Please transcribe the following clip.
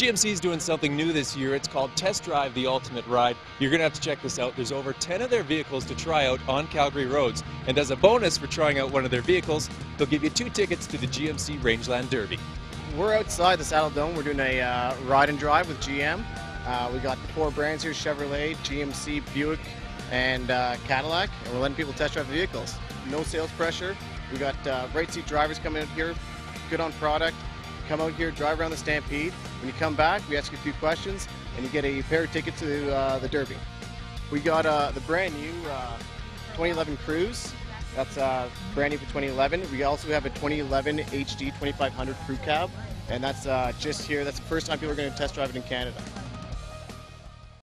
GMC is doing something new this year. It's called Test Drive the Ultimate Ride. You're going to have to check this out. There's over 10 of their vehicles to try out on Calgary roads. And as a bonus for trying out one of their vehicles, they'll give you two tickets to the GMC Rangeland Derby. We're outside the Saddledome. We're doing a uh, ride and drive with GM. Uh, we got four brands here Chevrolet, GMC, Buick, and uh, Cadillac. And we're letting people test drive the vehicles. No sales pressure. We got uh, right seat drivers coming out here, good on product. Come out here, drive around the Stampede. When you come back, we ask you a few questions, and you get a pair of tickets to uh, the Derby. We got uh, the brand new uh, 2011 Cruze. That's uh, brand new for 2011. We also have a 2011 HD 2500 Crew Cab, and that's uh, just here. That's the first time people are going to test drive it in Canada.